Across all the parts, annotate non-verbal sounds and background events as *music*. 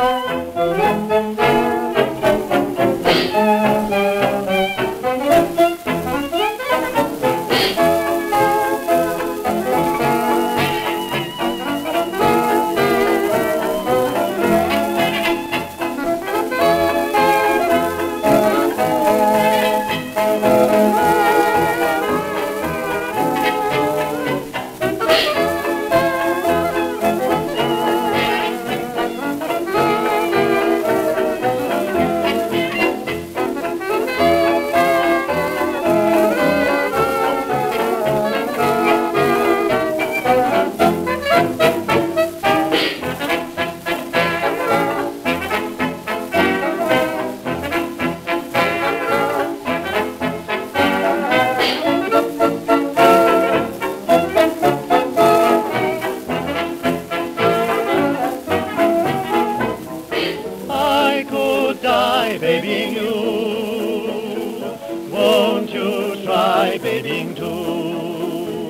I could die babying you. Won't you try babying too?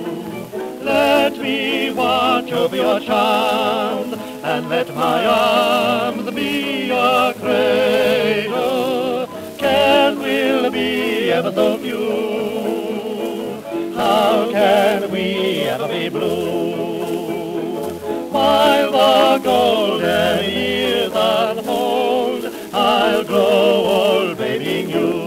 Let me watch over your charms and let my arms be your cradle. Cares will be ever so few. How can we ever be blue? Glow, grow all bathing you.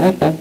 Thank *laughs*